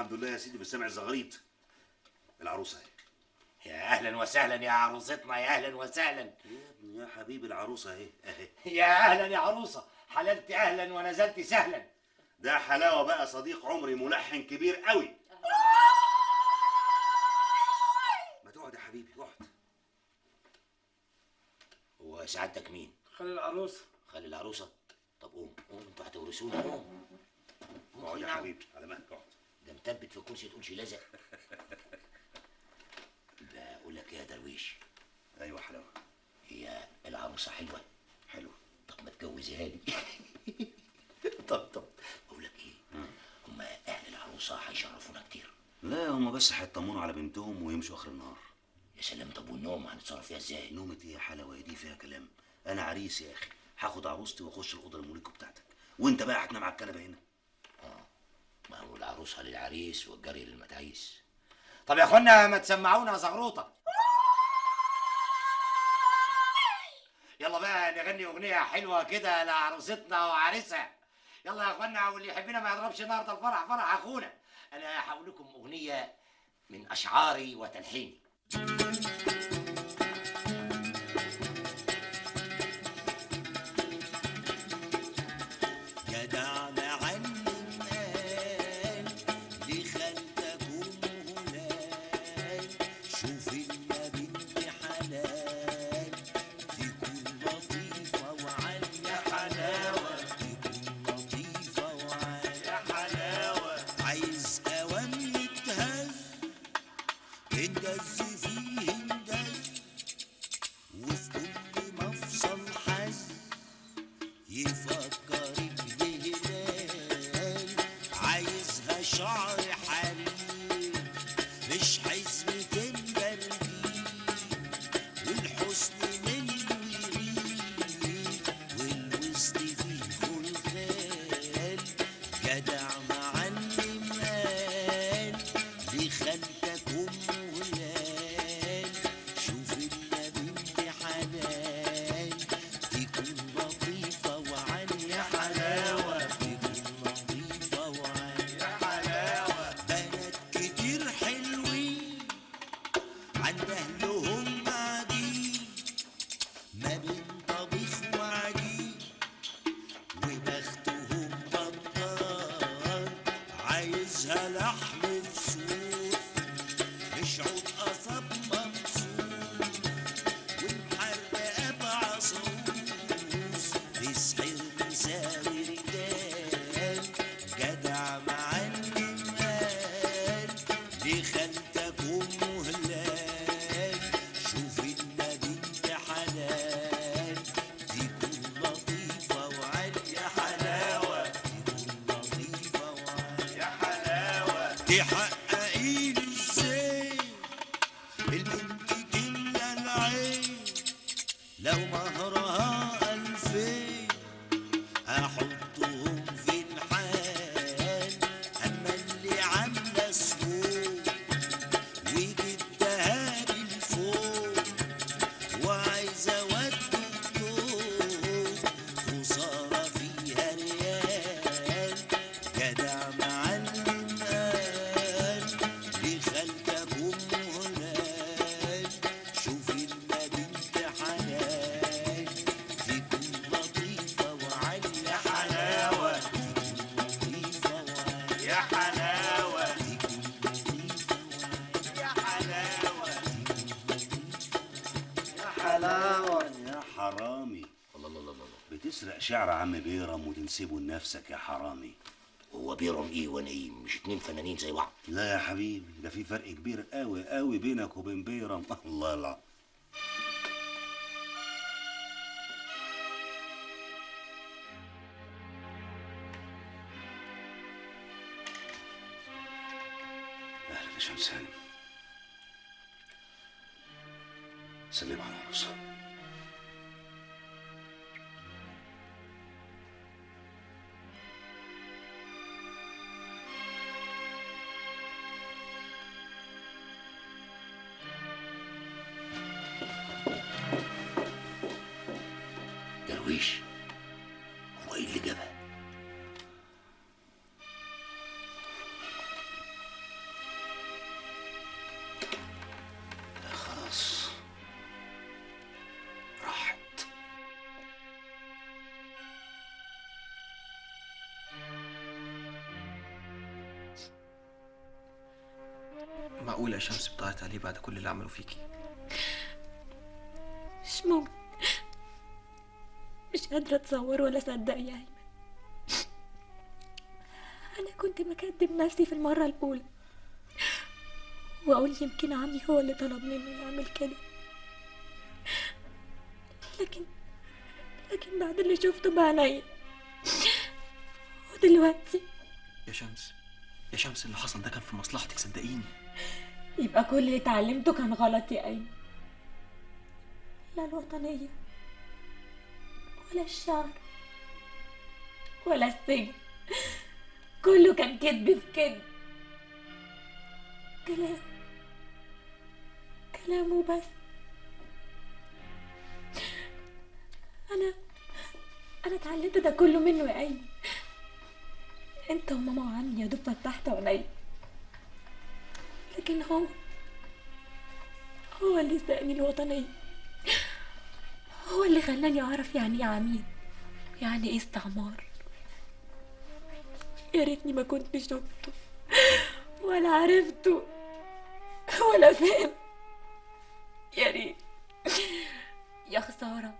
الحمد لله يا سيدي بالسمع الزغاريط العروسه اهي يا أهلا وسهلا يا عروستنا يا أهلا وسهلا يا ابني يا حبيبي العروسه اهي اهي يا أهلا يا عروسه حللت أهلا ونزلت سهلا ده حلاوه بقى صديق عمري ملحن كبير قوي ما تقعد يا حبيبي اقعد هو سعادتك مين خلي العروسه خلي العروسه طب قوم قوم أنتوا هتورثونا قوم قوم اقعد يا حبيبي على مهلك اقعد ده مثبت في الكرسي تقولش لزق بقول لك يا درويش. أيوه حلاوه هي العروسة حلوة. حلو طب ما تجوزها لي. طب طب. بقول لك إيه؟ هم أهل العروسة هيشرفونا كتير. لا هما بس هيطمنوا على بنتهم ويمشوا آخر النهار. يا سلام طب والنوم هنتصرف فيها إزاي؟ نومة إيه يا حلاوة؟ دي فيها كلام. أنا عريس يا أخي. هاخد عروستي وأخش الأوضة الموليكو بتاعتك. وأنت بقى هتنام على الكنبة هنا. ما هو العروسه للعريس والجري للمتعيس طب يا أخوانا ما تسمعونا زغروطة. يلا بقى نغني أغنية حلوة كده لعروستنا وعريسها. يلا يا أخوانا واللي يحبنا ما يضربش النهارده الفرح فرح أخونا. أنا هقول لكم أغنية من أشعاري وتلحيني. عايزها حلاوة لنفسك يا حرامي. هو بيرم إيه وأنا إيه؟ مش اتنين فنانين زي بعض لا يا حبيبي ده في فرق كبير قوي قوي بينك وبين بيرم الله لا أهلا يا شمس هانم. سلم على العروسه معقولة يا شمس بضاعت عليه بعد كل اللي عمله فيكي مش ممكن. مش قادرة أتصور ولا أصدق يا أيمن. أنا كنت بكذب نفسي في المرة الأولى. وأقول يمكن عمي هو اللي طلب منه يعمل كده. لكن لكن بعد اللي شفته بعينيا. ودلوقتي. يا شمس يا شمس اللي حصل ده كان في مصلحتك صدقيني. يبقى كل اللي اتعلمته كان غلط يا أيمن لا الوطنية ولا الشعر. ولا السجن. كله كان كذب في كذب. كلام. كلام وبس أنا أنا اتعلمت ده كله منه يا أيمن أنت وماما وعمي يا دوب فتحت عينيا. لكن هو هو اللي ساقني الوطنية هو اللي خلاني أعرف يعني إيه عميل يعني إيه استعمار. يا ريتني ما كنت شفته ولا عرفته ولا فهم يا ريت. يا خسارة.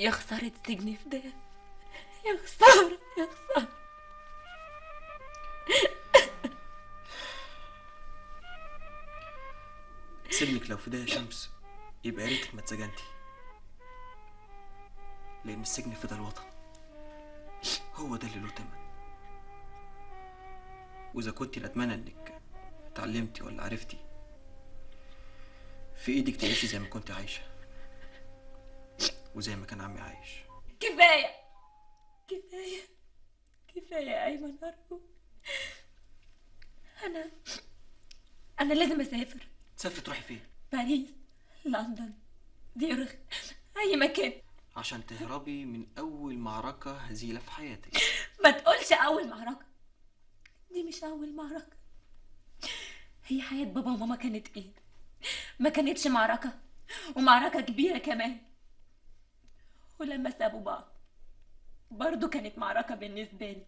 يا خسارة سجن ده. يا خسارة يا خسارة. سجنك لو في ده شمس يبقى ريتك ما اتسجنتي. لأن السجن في ده الوطن. هو ده اللي له تمن. وإذا كنت ندمانة إنك اتعلمتي ولا عرفتي في إيدك تعيشي زي ما كنت عايشة. وزي ما كان عمي عايش. كفاية! كفاية! كفاية أيمن أرجوك أنا أنا لازم أسافر. تسافري تروحي فين؟ باريس لندن زيورخ أي مكان. عشان تهربي من أول معركة هزيلة في حياتك. ما تقولش أول معركة. دي مش أول معركة. هي حياة بابا وماما كانت إيه؟ ما كانتش معركة ومعركة كبيرة كمان. ولما سابوا بعض برضو كانت معركة بالنسبة لي.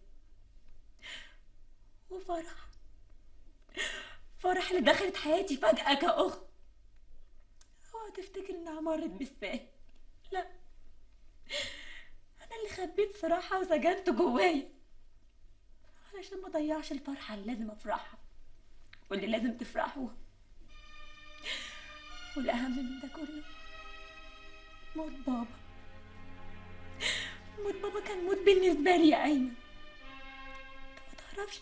وفرح. فرح اللي دخلت حياتي فجأة كأخت. اوعى تفتكر إنها مرت بالسهل لا. أنا اللي خبيت صراحة وسجنت جوايا. علشان ما اضيعش الفرحة اللي لازم أفرحها واللي لازم تفرحوها. والأهم من ده كله موت بابا. موت بابا كان موت بالنسبة لي يا أيمن. أنت ما تعرفش.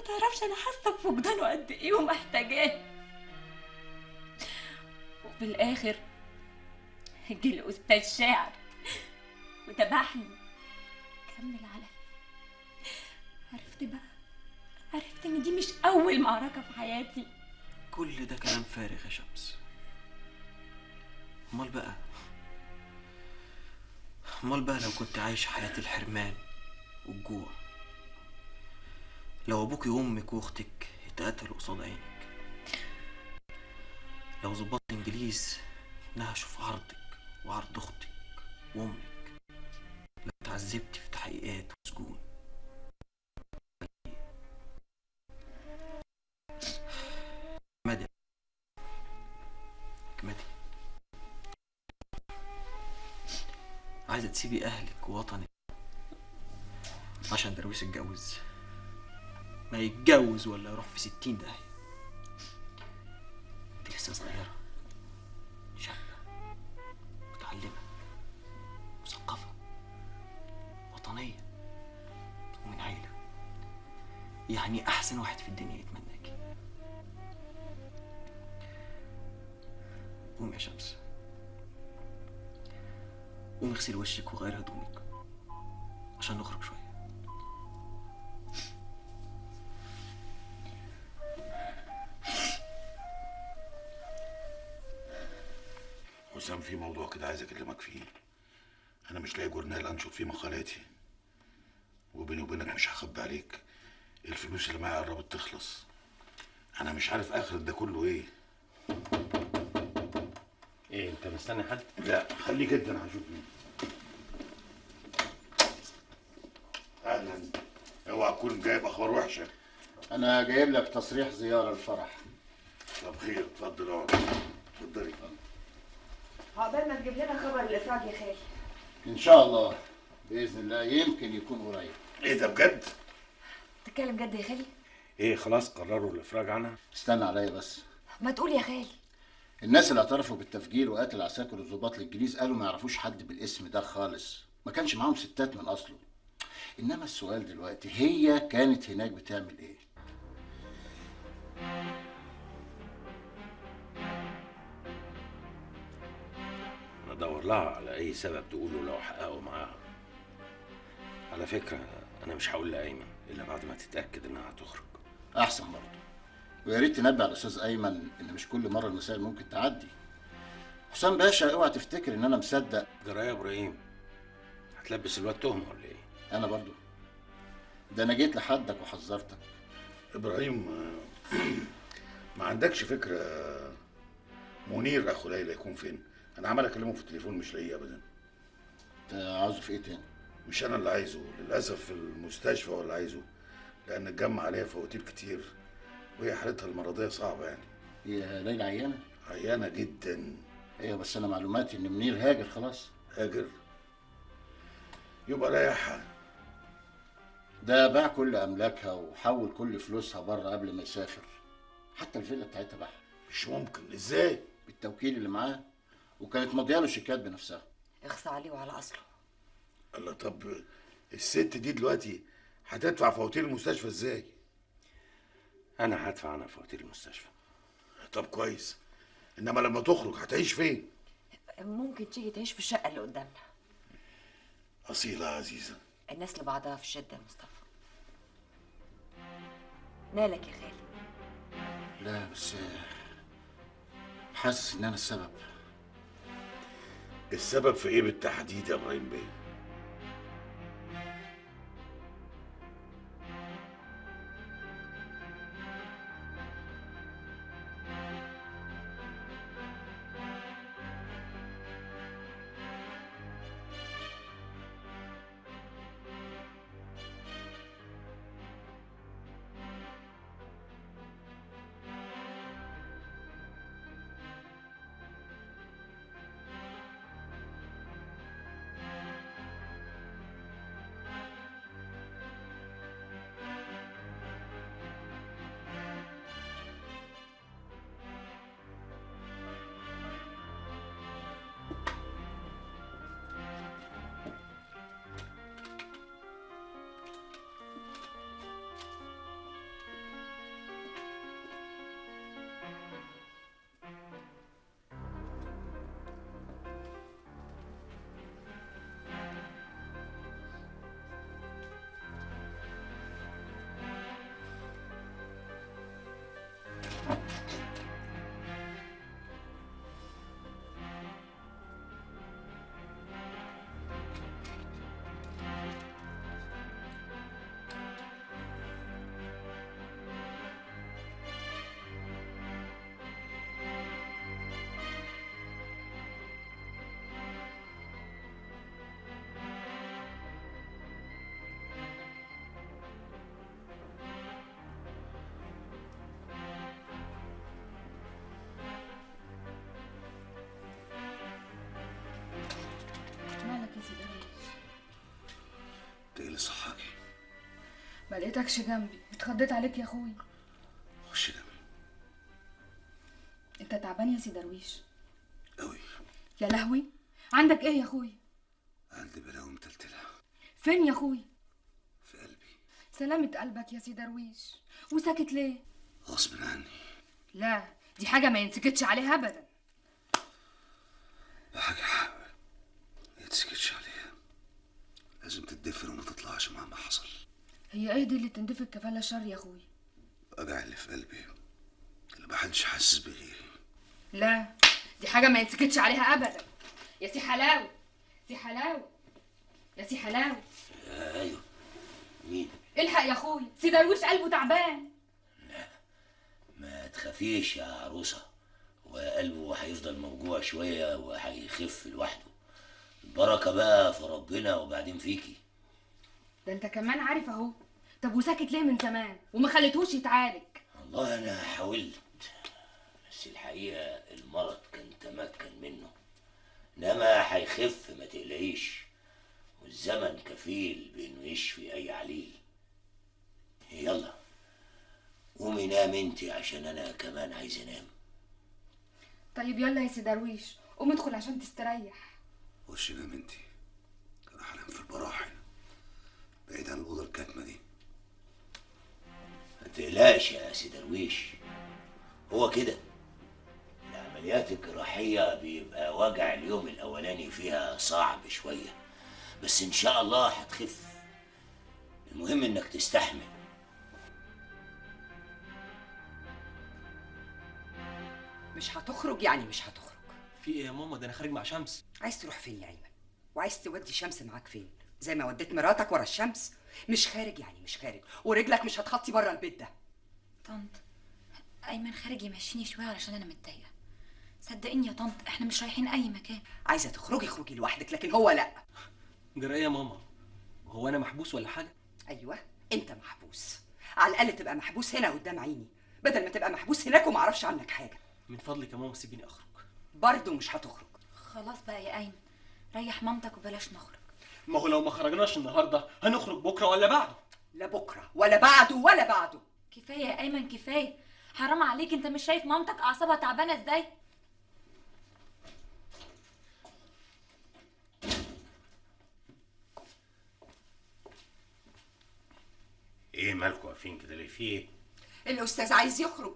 تعرفش أنا حاسة بفقدانه قد إيه ومحتاجاه. وفي الآخر جه الأستاذ شاعر. وتبعني كمل على عرفت بقى عرفت إن دي مش أول معركة في حياتي. كل ده كلام فارغ يا شمس. أمال بقى؟ أمال بقى لو كنت عايش حياة الحرمان والجوع. لو أبوك وأمك وأختك اتقتلوا قصاد عينك لو ظباط إنجليز نهشوا في عرضك وعرض أختك وأمك لو اتعذبتي في تحقيقات وسجون. مدى مدى عايزة تسيبي أهلك ووطنك عشان درويش اتجوز. ما يتجوز ولا يروح في ستين داهية. انت لسه صغيرة. شابة متعلمة. مثقفة. وطنية. ومن عيلة. يعني أحسن واحد في الدنيا يتمناكي قومي يا شمس. قومي اغسلي وشك وغيري هدومك. عشان نخرج شوية. حسام في موضوع كده عايز أكلمك فيه. أنا مش لاقي جورنال انشر فيه مقالاتي. وبيني وبينك مش هخبي عليك. الفلوس اللي معايا قربت تخلص. أنا مش عارف آخر ده كله إيه. إيه أنت مستني حد؟ لا خليك أنت أنا هشوف مين. أهلا. أوعى تكون جايب أخبار وحشة. أنا جايب لك تصريح زيارة الفرح. طب خير اتفضل اقعد. اتفضلي. عقبال ما تجيب لنا خبر الإفراج يا خالي إن شاء الله بإذن الله يمكن يكون قريب. إيه ده بجد؟ تتكلم جد يا خالي؟ إيه خلاص قرروا الإفراج عنها. استنى عليا بس. ما تقول يا خالي. الناس اللي اعترفوا بالتفجير وقتل عساكر الضباط الانجليز قالوا ما يعرفوش حد بالاسم ده خالص. ما كانش معاهم ستات من أصله. إنما السؤال دلوقتي هي كانت هناك بتعمل إيه؟ ندور لها على أي سبب تقوله لو حققوا معاها. على فكرة أنا مش هقول لأيمن إلا بعد ما تتأكد إنها هتخرج. أحسن برضه. ويا ريت تنبه على الاستاذ أيمن إن مش كل مرة المسائل ممكن تعدي. حسام باشا اوعى تفتكر إن أنا مصدق. جراية يا إبراهيم هتلبس الواد تهمة ولا إيه؟ أنا برضه. ده أنا جيت لحدك وحذرتك. إبراهيم ما عندكش فكرة منير أخو ليلى يكون فين؟ أنا عمال أكلمه في التليفون مش لاقيه ابدا. أنت عاوزه في إيه تاني؟ مش أنا اللي عايزه للأسف في المستشفى هو اللي عايزه لأن اتجمع عليها فواتير كتير وهي حالتها المرضية صعبة يعني. هي ليلى عيانة؟ عيانة جدا. أيوه بس أنا معلوماتي إن منير هاجر خلاص. هاجر. يبقى ريحها ده باع كل أملاكها وحول كل فلوسها بره قبل ما يسافر. حتى الفيلا بتاعتها باعها. مش ممكن. إزاي؟ بالتوكيل اللي معاه. وكانت ماضيه له شيكات بنفسها. اخصى عليه وعلى أصله. الله طب الست دي دلوقتي هتدفع فواتير المستشفى إزاي؟ أنا هدفع أنا فواتير المستشفى. طب كويس. إنما لما تخرج هتعيش فين؟ ممكن تيجي تعيش في الشقة اللي قدامنا. أصيلة عزيزة. الناس لبعضها في الشدة يا مصطفى. مالك يا خالي؟ لا بس حاسس إن أنا السبب. السبب في إيه بالتحديد يا إبراهيم بيه؟ ما لقيتكش جنبي. اتخضيت عليك يا أخوي خش نامي أنت تعبان يا سي درويش قوي يا لهوي. عندك إيه يا أخوي عندي بلاوي متلتله فين يا أخوي في قلبي. سلامة قلبك يا سي درويش وساكت ليه؟ غصب عني. لا دي حاجة ما يتسكتش عليها ابدا حاجة حق ما يتسكتش عليها لازم تتدفن وما تطلعش مهما حصل هي إيه دي اللي تندفن كفالة شر يا أخوي؟ وجع اللي في قلبي. اللي محدش حاسس بيه. لا دي حاجة ما يتسكتش عليها ابدا. يا سي حلاوي سي حلاوي يا سي حلاوي أيوه. مين؟ الحق يا أخوي. سي درويش قلبه تعبان. ما تخافيش يا عروسة. وقلبه هيفضل موجوع شوية وهيخف لوحده. البركة بقى في ربنا وبعدين فيكي. ده انت كمان عارف اهو. طب وساكت ليه من زمان؟ وما خليتهوش يتعالج. والله أنا حاولت بس الحقيقة المرض كان تمكن منه. انما هيخف ما تقلقيش. والزمن كفيل بإنه يشفي أي عليل. يلا قومي نام انتي عشان أنا كمان عايز أنام. طيب يلا يا سي درويش قوم ادخل عشان تستريح. خش نام انت أنا هنام في البراح. بعيد عن الأوضة الكاتمة دي. ما تقلقش يا سي درويش. هو كده. العمليات الجراحية بيبقى وجع اليوم الأولاني فيها صعب شوية. بس إن شاء الله هتخف. المهم إنك تستحمل. مش هتخرج يعني مش هتخرج. في إيه يا ماما؟ ده أنا خارج مع شمس. عايز تروح فين يا ايمن وعايز تودي شمس معاك فين؟ زي ما وديت مراتك ورا الشمس. مش خارج يعني مش خارج. ورجلك مش هتخطي بره البيت ده. طنط أيمن خارج يمشيني شوية علشان أنا متضايقة. صدقيني يا طنط إحنا مش رايحين أي مكان. عايزة تخرجي اخرجي لوحدك لكن هو لأ. جرى يا ماما. هو أنا محبوس ولا حاجة؟ أيوه أنت محبوس. على الأقل تبقى محبوس هنا قدام عيني. بدل ما تبقى محبوس هناك وما أعرفش عنك حاجة. من فضلك يا ماما سيبيني أخرج. برضه مش هتخرج. خلاص بقى يا أيمن ريح مامتك وبلاش نخرج. ما هو لو ما خرجناش النهارده هنخرج بكرة ولا بعده؟ لا بكرة ولا بعده ولا بعده. كفاية يا آيمن كفاية. حرام عليك انت مش شايف مامتك أعصابها تعبانة إزاي؟ إيه مالكوا واقفين كده ليه؟ في إيه؟ الأستاذ عايز يخرج.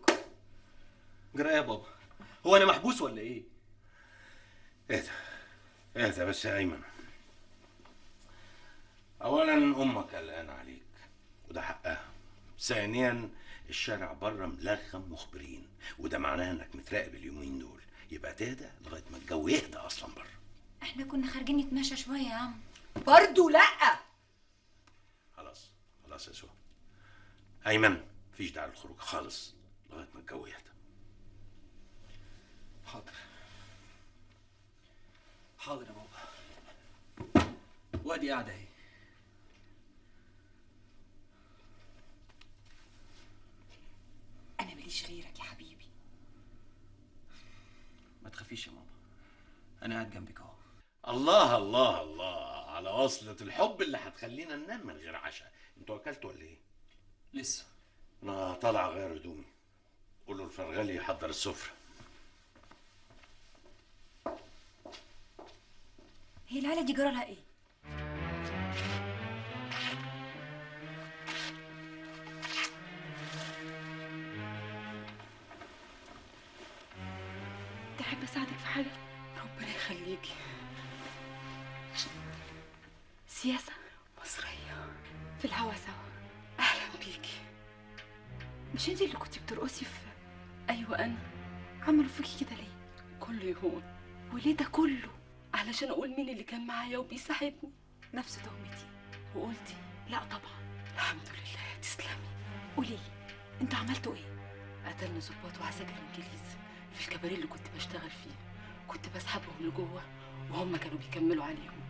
جرى إيه يا بابا؟ هو أنا محبوس ولا إيه؟ اهدى اهدى بس يا آيمن؟ اولا أمك قلقانه عليك وده حقها. ثانيا الشارع بره ملغم مخبرين وده معناه إنك متراقب اليومين دول. يبقى تهدى لغاية ما الجو يهدى أصلا بره. إحنا كنا خارجين نتمشى شوية يا عم. برضه لأ. خلاص خلاص يا سهى أيمن مفيش داعي للخروج خالص لغاية ما الجو يهدى. حاضر. حاضر يا بابا. وادي قاعدة أهي. ماليش غيرك يا حبيبي. ما تخافيش يا ماما. أنا قاعد جنبك أهو. الله الله الله. على وصلة الحب اللي هتخلينا ننام من غير عشاء. أنتوا أكلتوا ولا إيه؟ لسه. أنا طالع غير هدومي. قولوا الفرغلي يحضر السفرة. هي العيلة دي جرى لها إيه؟ أساعدك في حاجة؟ ربنا يخليكي. سياسة؟ مصرية. في الهوا سوا. أهلا بيكي. مش انت اللي كنتي بترقصي في أيوه أنا. عملوا فيكي كده ليه؟ كله يهون. وليه ده كله؟ علشان أقول مين اللي كان معايا وبيساعدني. نفس تهمتي وقلتي؟ لا طبعا. الحمد لله. تسلمي. قولي لي أنتوا عملتوا إيه؟ قتلنا ظباط وعساكر إنجليز. في الكباريه اللي كنت بشتغل فيه كنت بسحبهم لجوه وهم كانوا بيكملوا عليهم.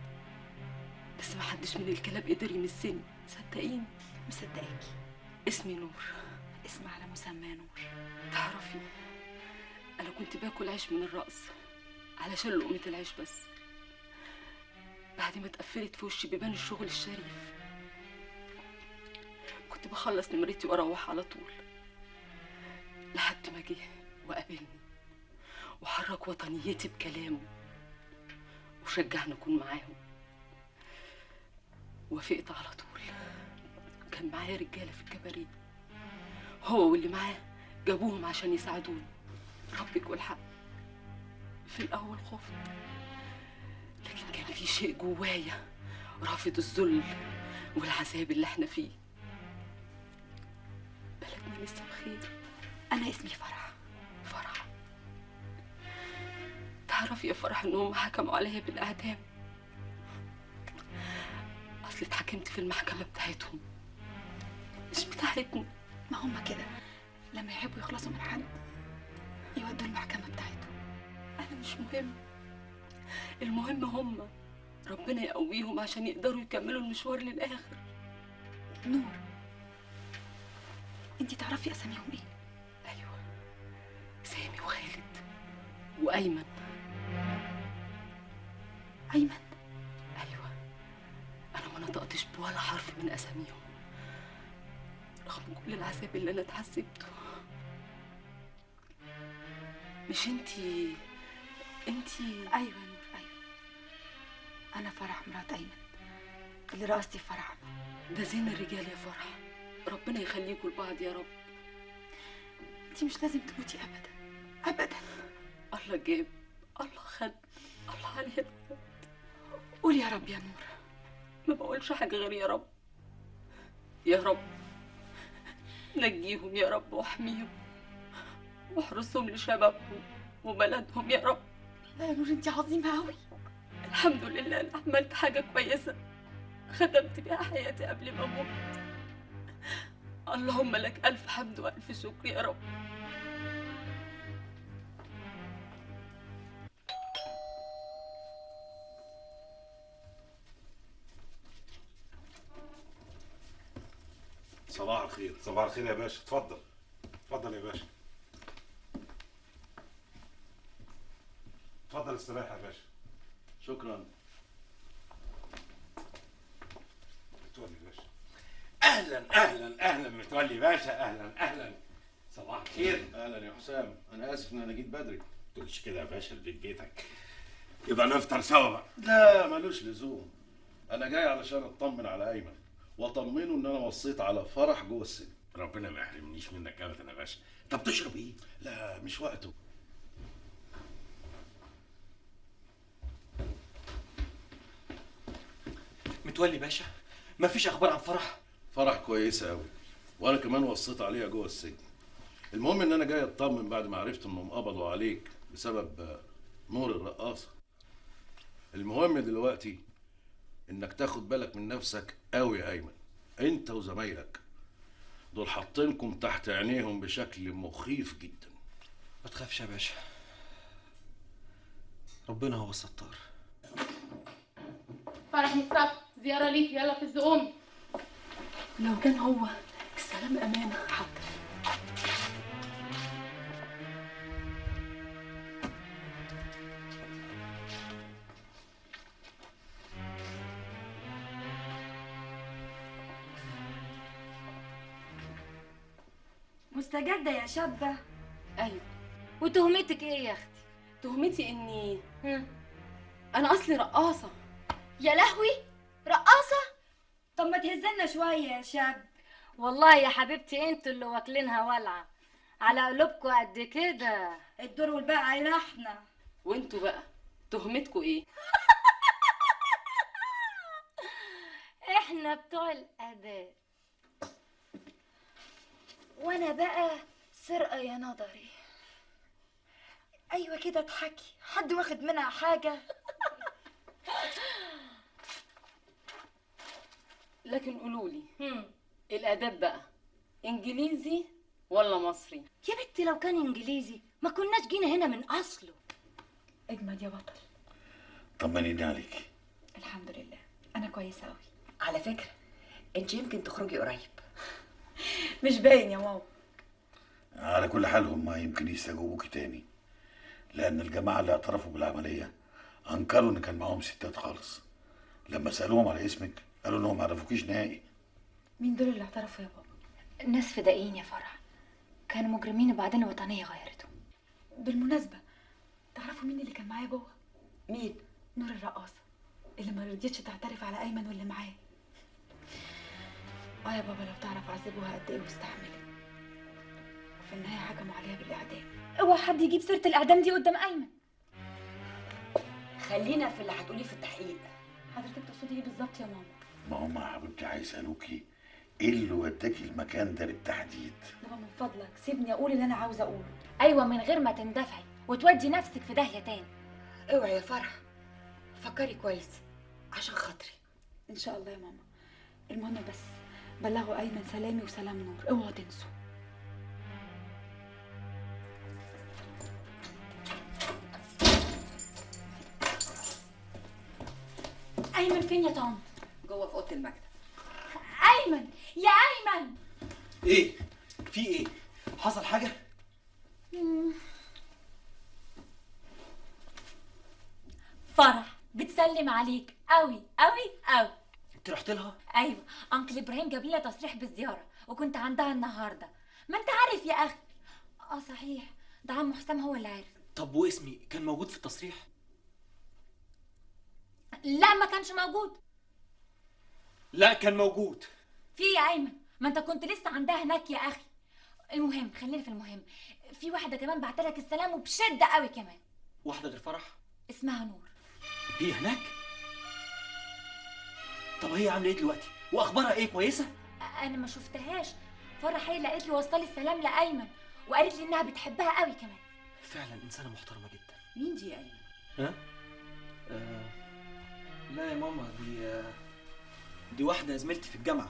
بس ما حدش من الكلاب قدر يمسني. صدقيني مصدقاكي. اسمي نور. اسم على مسمى نور. تعرفي أنا كنت باكل عيش من الرأس علشان لقمة العيش بس. بعد ما اتقفلت في وشي بيبان الشغل الشريف. كنت بخلص نمرتي وأروح على طول لحد ما جه وقابلني. وحرك وطنيتي بكلامه. وشجعني أكون معاهم. وافقت على طول. كان معايا رجالة في الكباريه هو واللي معاه جابوهم عشان يساعدوني. ربك والحق في الأول خفت. لكن كان في شيء جوايا رافض الذل والعذاب اللي إحنا فيه. بلدنا لسه بخير. أنا اسمي فرح. تعرفي يا فرح انهم حكموا عليا بالاعدام أصل اتحكمت في المحكمة بتاعتهم. مش بتاعتنا. ما هم كده. لما يحبوا يخلصوا من حد يودوا المحكمة بتاعتهم. أنا مش مهم. المهم هم. ربنا يقويهم عشان يقدروا يكملوا المشوار للآخر. نور. انت تعرفي أساميهم إيه؟ أيوه. سامي وخالد. وأيمن. أيمن؟ أيوه. أنا ما نطقتش بولا حرف من أساميهم. رغم كل العذاب اللي أنا اتعذبته. مش أنتي أنتي؟ أيوه يا نور أيوه أنا فرح مرات أيمن. اللي رقصتي في فرح. ده زين الرجال يا فرح. ربنا يخليكوا لبعض يا رب. انت مش لازم تموتي ابدا. ابدا. الله جاب الله خد الله علينا. قولي يا رب يا نور. ما بقولش حاجة غير يا رب. يا رب نجيهم يا رب واحميهم واحرسهم لشبابهم وبلدهم يا رب. لا يا نور انت عظيمة قوي الحمد لله أنا عملت حاجة كويسة. خدمت بيها حياتي قبل ما أموت. اللهم لك ألف حمد وألف شكر يا رب. صباح الخير. صباح الخير يا باشا. اتفضل. اتفضل يا باشا. اتفضل استريح يا باشا. شكرا. يا باشا. أهلا أهلا أهلا. متولي باشا. أهلا أهلا. صباح الخير. أهلا يا حسام. أنا آسف إن أنا جيت بدري. تقولش كده يا باشا البيت بيتك. يبقى نفطر سوا بقى. لا ملوش لزوم. أنا جاي علشان أطمن على أيمن. واطمنه إن أنا وصيت على فرح جوه السجن. ربنا ما يحرمنيش منك ابدا يا باشا. طب تشرب إيه؟ لا مش وقته. متولي باشا مفيش أخبار عن فرح؟ فرح كويسه قوي وأنا كمان وصيت عليها جوه السجن. المهم إن أنا جاي أطمن بعد ما عرفت إنهم قبضوا عليك بسبب نور الرقاصة. المهم دلوقتي إنك تاخد بالك من نفسك قوي يا أيمن. أنت وزمايلك دول حاطينكم تحت عينيهم بشكل مخيف جدا. ما تخافش يا باشا. ربنا هو الستار. فرح مصطفى زيارة ليك. يلا في الزقوم. لو كان هو السلام أمانة حاضر مستجدة يا شابة؟ أيوه. وتهمتك إيه يا أختي؟ تهمتي إني أنا أصلي رقاصة. يا لهوي! رقاصة؟ طب ما تهزلنا شوية يا شاب. والله يا حبيبتي أنتوا اللي واكلينها ولعة على قلوبكوا قد كده. الدور والباقي علينا إحنا وأنتوا بقى تهمتكوا إيه؟ إحنا بتوع الأداء. وأنا بقى سرقة يا نظري. أيوه كده اضحكي. حد واخد منها حاجة؟ لكن قولولي الأداب بقى إنجليزي ولا مصري؟ يا بنتي لو كان إنجليزي ما كناش جينا هنا من أصله. أجمد يا بطل. طمنيني عليكي الحمد لله. أنا كويسة قوي على فكرة أنت يمكن تخرجي قريب. مش باين يا ماما. على كل حال هم يمكن يستجوبوكي تاني لأن الجماعة اللي اعترفوا بالعملية أنكروا إن كان معاهم ستات خالص. لما سألوهم على اسمك قالوا إنهم ما عرفوكيش نهائي. مين دول اللي اعترفوا يا بابا؟ ناس فدائيين يا فرح. كانوا مجرمين وبعدين الوطنية غيرتهم. بالمناسبة تعرفوا مين اللي كان معايا جوه مين؟ نور الرقاصة اللي ما رضيتش تعترف على أيمن واللي معاه. آه يا بابا لو تعرف عذبوها قد إيه واستحملت. وفي النهاية حكموا عليها بالإعدام. اوعى حد يجيب سيرة الإعدام دي قدام أيمن. خلينا في اللي هتقوليه في التحقيق. حضرتك تقصدي إيه بالظبط يا ماما؟ ما هم يا حبيبتي هيسألوكي إيه اللي وداكي المكان ده بالتحديد بابا من فضلك سيبني أقول اللي أنا عاوزة أقوله. أيوه من غير ما تندفعي وتودي نفسك في داهية تاني. اوعي يا فرح. فكري كويس عشان خاطري. إن شاء الله يا ماما. المهم بس بلغوا ايمن سلامي وسلام نور. اوعوا تنسوا. أيمن فين يا طنط جوه في أوضة المكتب. أيمن يا أيمن. إيه؟ في إيه؟ حصل حاجة؟ فرح. بتسلم عليك. قوي قوي قوي انت رحت لها؟ أيوه أنكل إبراهيم جاب لنا تصريح بالزيارة وكنت عندها النهارده. ما أنت عارف يا أخي. آه صحيح. ده عم حسام هو اللي عارف. طب واسمي كان موجود في التصريح؟ لا ما كانش موجود. لا كان موجود. في يا أيمن ما أنت كنت لسه عندها هناك يا أخي. المهم خلينا في المهم. في واحدة كمان بعتلك السلام وبشدة قوي كمان. واحدة غير فرح؟ اسمها نور. هي هناك؟ طب هي عاملة إيه دلوقتي؟ وأخبارها إيه؟ كويسة؟ أنا ما شفتهاش. فرح هي اللي قالت لي وصلي السلام لأيمن وقالت لي إنها بتحبها قوي كمان. فعلا إنسانة محترمة جدا. مين دي يا أيمن؟ ها؟ آه... لا يا ماما دي آه... دي واحدة زميلتي في الجامعة.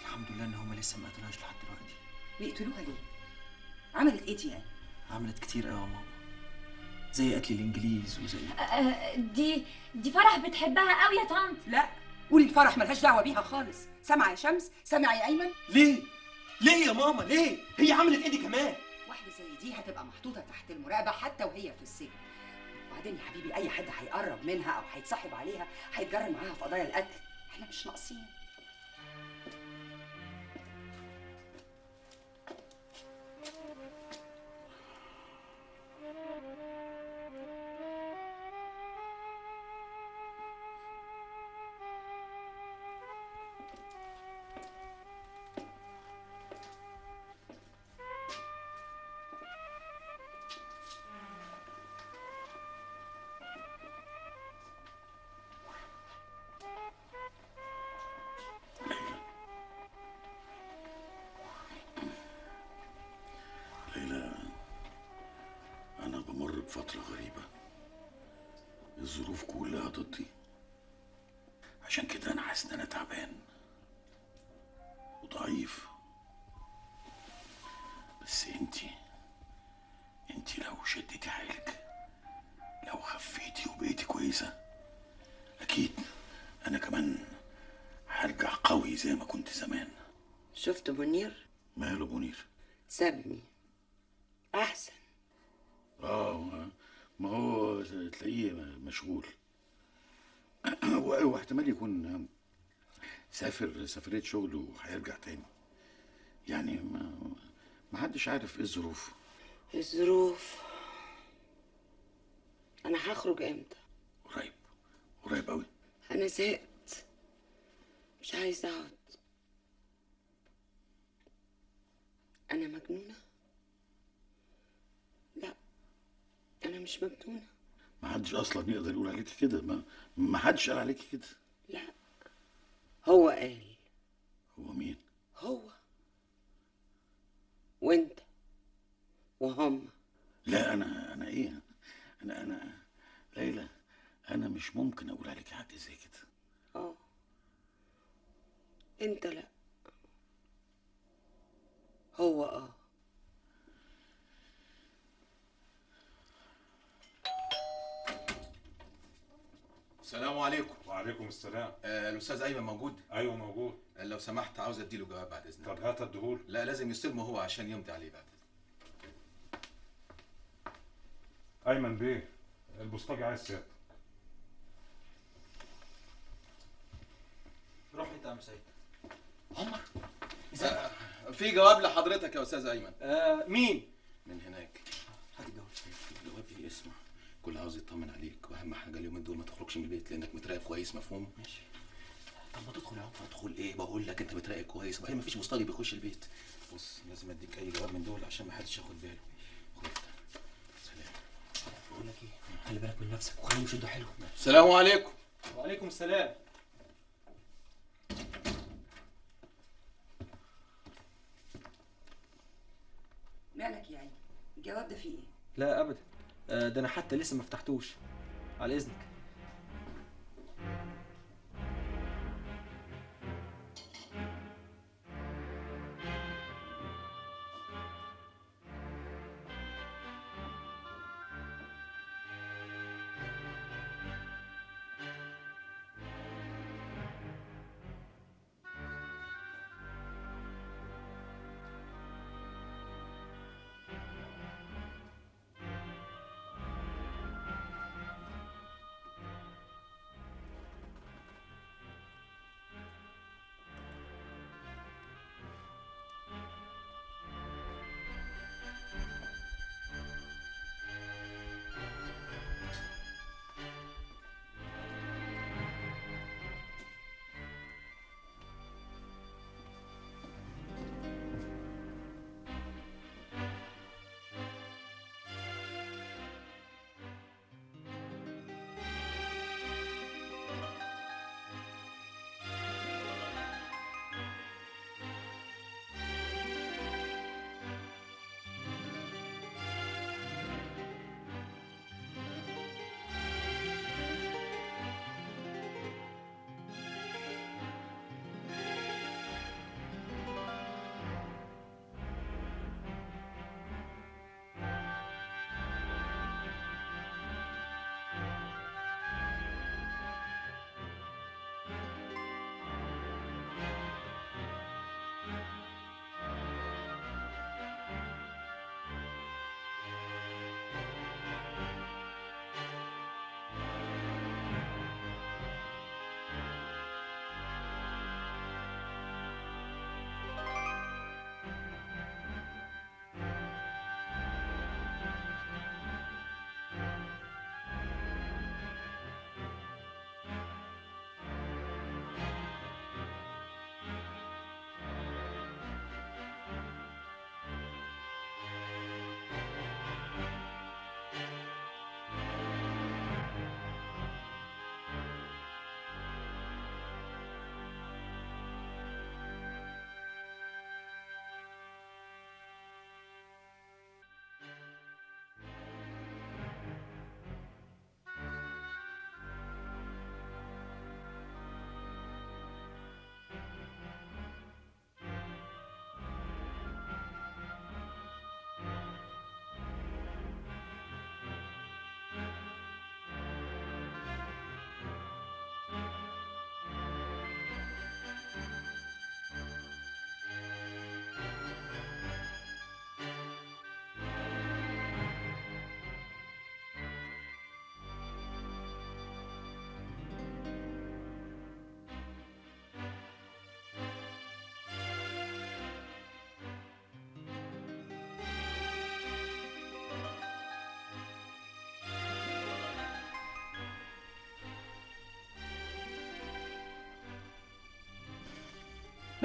الحمد لله إن هما لسه ما قتلوهاش لحد دلوقتي. بيقتلوها ليه؟ عملت إيه دي يعني؟ عملت كتير قوي يا ماما. زي قتل الإنجليز وزي آه، دي دي فرح بتحبها قوي يا طنط. لا قولي الفرح ملهاش دعوة بيها خالص. سامعه يا شمس سامعه يا أيمن. ليه؟ ليه يا ماما؟ ليه؟ هي عملت إيه دي كمان؟ واحدة زي دي هتبقى محطوطة تحت المراقبة حتى وهي في السجن. وبعدين يا حبيبي أي حد هيقرب منها أو هيتصاحب عليها هيتجرم معاها في قضايا القتل. إحنا مش ناقصين. كنت زمان. شفت منير؟ ماله منير؟ سابني. أحسن. آه ما- هو تلاقيه مشغول. واحتمال يكون سافر سفرية شغل وهيرجع تاني. يعني ما ما حدش عارف إيه الظروف. الظروف. أنا هخرج إمتى؟ قريب. قريب قوي أنا زهقت. مش عايزة أقعد. أنا مجنونة. لا أنا مش مجنونة. ما حدش أصلا يقدر يقول عليكي كده. ما ما حدش قال عليكي كده. لا هو قال. هو مين؟ هو. وأنت. وهم. لا أنا أنا إيه؟ أنا أنا ليلى أنا مش ممكن أقول عليكي حاجة زي كده. آه. أنت لا. هو آه السلام عليكم. وعليكم السلام. آه الأستاذ أيمن موجود؟ أيوه موجود. آه، لو سمحت عاوز أديله جواب بعد إذنك. طب هات الدهور لا لازم يستلمه هو عشان يمضي عليه بعد أيمن بيه البوسطجي عايز سيادتك. روح أنت يا عم سيد. في جواب لحضرتك يا أستاذ أيمن. آه مين؟ من هناك. هات الجواب الجواب إيه؟ اسمع. كل عاوز يطمن عليك. وأهم حاجة اليومين دول ما تخرجش من البيت لأنك متراقب كويس مفهوم؟ ماشي. طب ما تدخل يا عمر ادخل إيه؟ بقول لك أنت متراقب كويس. وبعدين مفيش مصطلي بيخش البيت. بص لازم أديك أي جواب من دول عشان ما حدش ياخد باله. خد. سلام. بقول لك إيه؟ خلي بالك من نفسك وخليهم يشدوا حلو السلام عليكم. وعليكم السلام. مالك يا عيني الجواب ده فيه إيه؟ لا ابدا. آه ده أنا حتى لسه ما فتحتوش. على إذنك.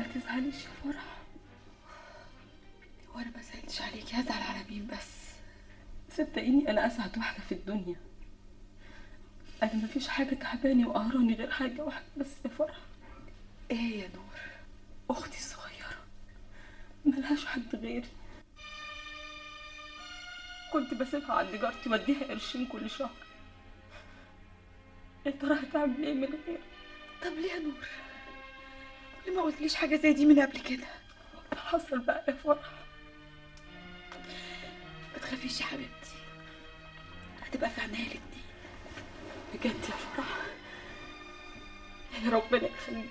تزعليش يا فرح. وأنا ما زعلتش عليكي هزعل على مين بس؟ صدقيني أنا أسعد واحدة في الدنيا. أنا مفيش حاجة تعباني وقهراني غير حاجة واحدة بس يا فرح. إيه يا نور؟ أختي الصغيرة. ملهاش حد غيري. كنت بسيبها عند جارتي وأديها قرشين كل شهر. يا ترى هتعمل إيه من غير طب ليه يا نور؟ ما قلتليش حاجة زي دي من قبل كده؟ حصل بقى يا فرح. ما تخافيش يا حبيبتي. هتبقى في عينيا الاتنين. بجد يا فرح. يا ربنا يخليكي.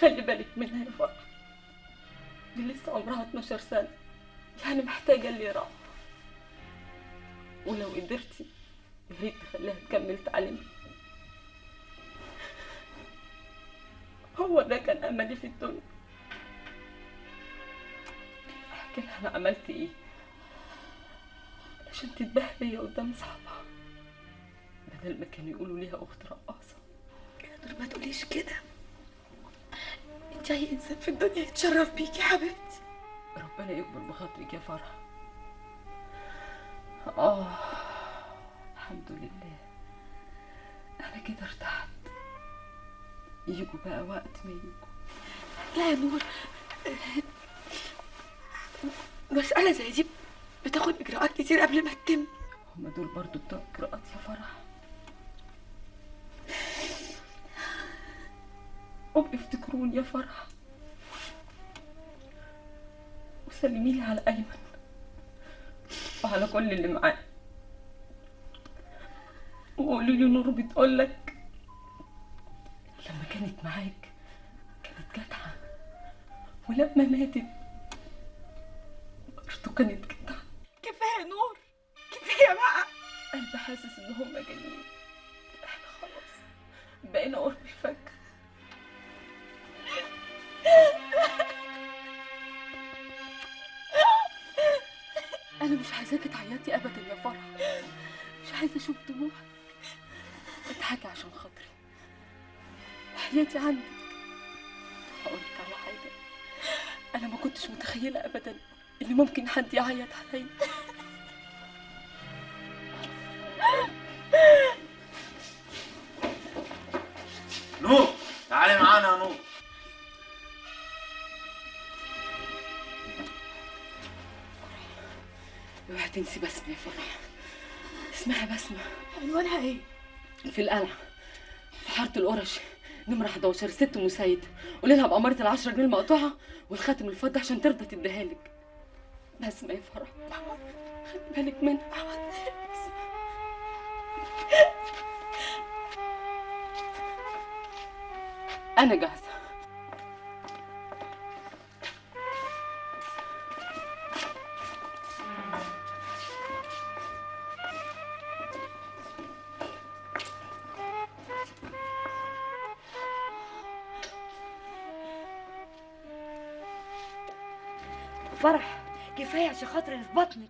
خلي بالك منها يا فرح. دي لسه عمرها 12 سنة. يعني محتاجة اللي يراعي ولو قدرتي يا ريت تخليها تكمل تعليمها. هو ده كان أملي في الدنيا. لها أنا عملت إيه؟ عشان بيا قدام صحابها. بدل ما كانوا يقولوا ليها أخت رقاصة. يا ما تقوليش كده. أنت أي إنسان في الدنيا يتشرف بيكي يا حبيبتي؟ ربنا يكبر بخاطرك يا فرح. آه الحمد لله. أنا كده ارتحت. يجوا بقى وقت ما يجوا لا يا نور. مسألة زي دي بتاخد إجراءات كتير قبل ما تتم. هما دول برضو بتوع إجراءات يا فرح. قومي افتكروني يا فرح. وسلمي لي على أيمن. وعلى كل اللي معاه. وقولي لي نور بتقولك كانت معاك كانت جدعة. ولما ماتت برضه كانت جدعة. كفاية نور كفاية بقى. قلبي حاسس إن هما جايين. إحنا خلاص. بقينا قرب الفجر أنا مش عايزاكي تعيطي أبدا يا فرح. مش عايزة أشوف دموعك. اضحكي عشان خاطري. حياتي عندك هقولك على حاجة. أنا ما كنتش متخيلة أبدا إن ممكن حد يعيط عليا. نور تعالي معانا يا نور. اوعي تنسي بسمة يا فرح اسمها بسمة. عنوانها إيه؟ في القلعة في حارة القرش. نمرة 11 ست ام سيد قولي لها بأمارة العشرة جنيه المقطوعة والخاتم الفضة عشان ترضى تديها لك. بسمة يا فرح؟ خلي بالك منها. أنا جاهزة. عشان خاطر اللي في بطنك.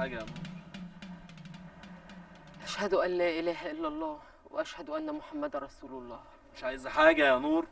حاجة يا نور أشهد أن لا إله إلا الله وأشهد أن محمد رسول الله. مش عايزة حاجة يا نور.